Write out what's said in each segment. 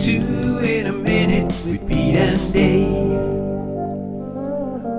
to in a minute with Pete and Dave.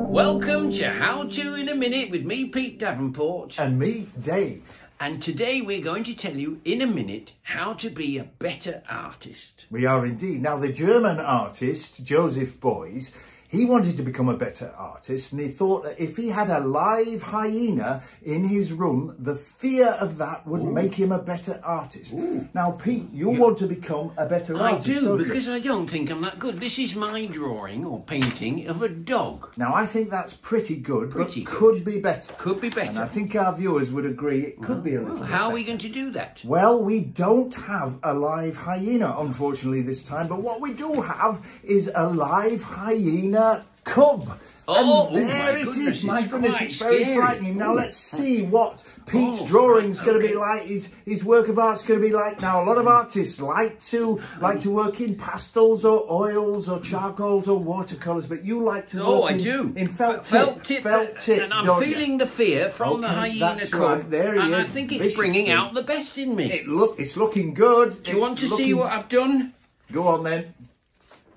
Welcome to How to in a Minute with me, Pete Davenport. And me, Dave. And today we're going to tell you in a minute how to be a better artist. We are indeed. Now, the German artist, Joseph Beuys, he wanted to become a better artist and he thought that if he had a live hyena in his room, the fear of that would Ooh. make him a better artist. Ooh. Now, Pete, you yeah. want to become a better I artist. I do, because? I don't think I'm that good. This is my drawing or painting of a dog. Now, I think that's pretty good, pretty but good. could be better. Could be better. And I think our viewers would agree it could well, be a oh, little well, How are we going to do that? Well, we don't have a live hyena, unfortunately, this time. But what we do have is a live hyena cub. Oh, and oh there it goodness, is. My goodness, it's very scary. frightening. Now let's see what Pete's oh, drawing's okay. going to be like. His his work of art's going to be like. Now a lot of artists like to like to work in pastels or oils or charcoals or watercolours, but you like to oh, work I in, do. in felt, felt tip, felt tip. And I'm feeling you? the fear from okay, the hyena cub. Right. There he and is. I think it's bringing out the best in me. It look, it's looking good. Do you want to looking... see what I've done? Go on then.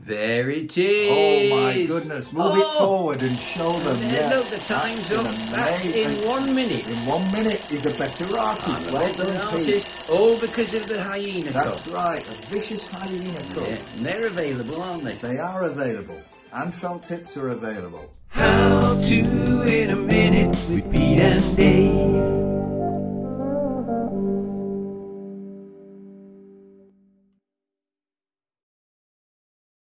There it is. Oh my goodness. Move oh. it forward and show them. Yeah. Look, the time's up. That's in one minute. In one minute, is a better artist. I'm well better done, artist. All because of the hyena That's right. A vicious hyena cup. Yeah. And they're available, aren't they? They are available. And felt tips are available. How to in a minute with Pete and Dave.